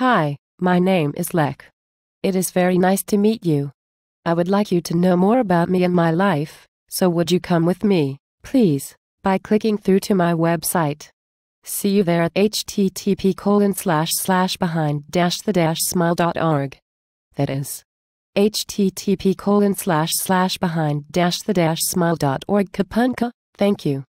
Hi, my name is Lek. It is very nice to meet you. I would like you to know more about me and my life, so would you come with me, please, by clicking through to my website. See you there at http colon slash slash behind dash the dash smile.org. That is http colon slash slash behind dash the dash smile.org kapunka. Thank you.